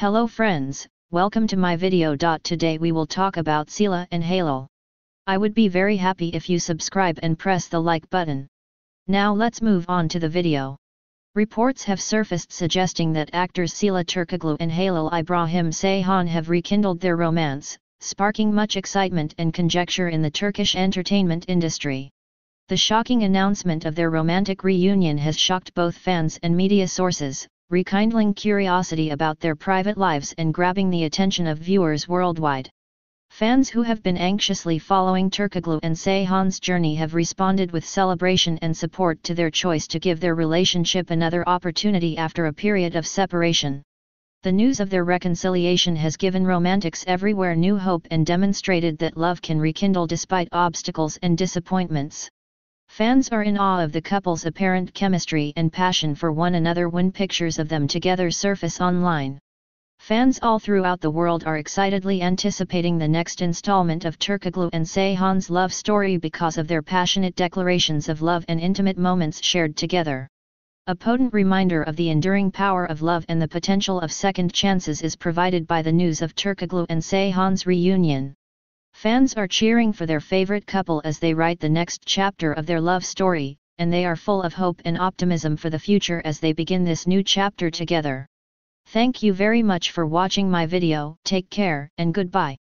Hello friends, welcome to my video. Today we will talk about Sıla and Halil. I would be very happy if you subscribe and press the like button. Now let's move on to the video. Reports have surfaced suggesting that actors Sıla Turkoglu and Halil Ibrahim Ceyhan have rekindled their romance, sparking much excitement and conjecture in the Turkish entertainment industry. The shocking announcement of their romantic reunion has shocked both fans and media sources, rekindling curiosity about their private lives and grabbing the attention of viewers worldwide. Fans who have been anxiously following Turkoglu and Ceyhan's journey have responded with celebration and support to their choice to give their relationship another opportunity after a period of separation. The news of their reconciliation has given romantics everywhere new hope and demonstrated that love can rekindle despite obstacles and disappointments. Fans are in awe of the couple's apparent chemistry and passion for one another when pictures of them together surface online. Fans all throughout the world are excitedly anticipating the next installment of Turkoglu and Ceyhan's love story because of their passionate declarations of love and intimate moments shared together. A potent reminder of the enduring power of love and the potential of second chances is provided by the news of Turkoglu and Ceyhan's reunion. Fans are cheering for their favorite couple as they write the next chapter of their love story, and they are full of hope and optimism for the future as they begin this new chapter together. Thank you very much for watching my video, take care and goodbye.